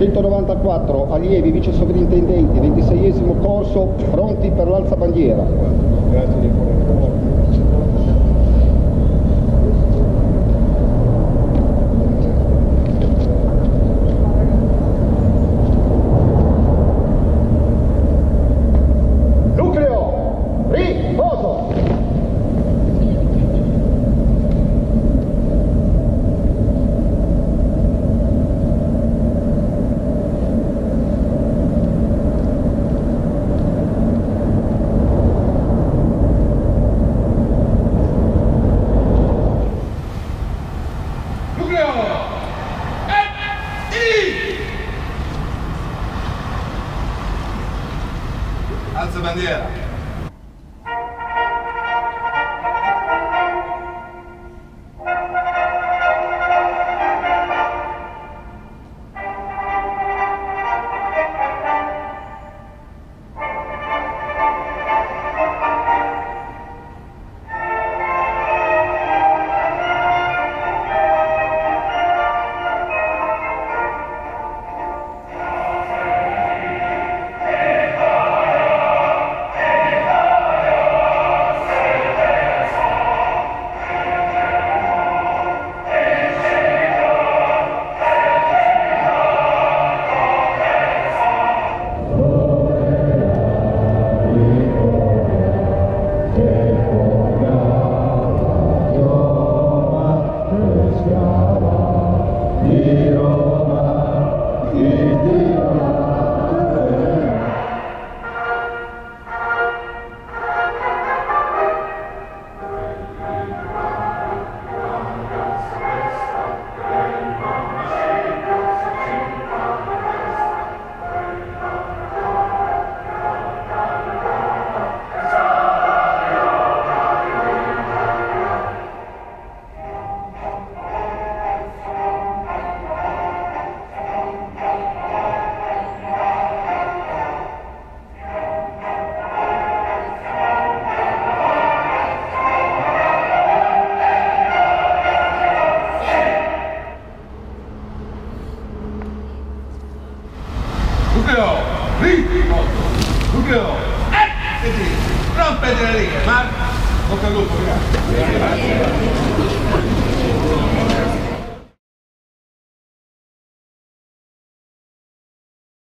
194 allievi vice sovrintendenti, 26esimo corso, pronti per l'alzabandiera. Grazie di Nucleo, riposo! Nucleo! E... Alza bandiera. Nucleo! Riposo! Nucleo! E... Rompete le righe, ma... Bocca al lupo, grazie.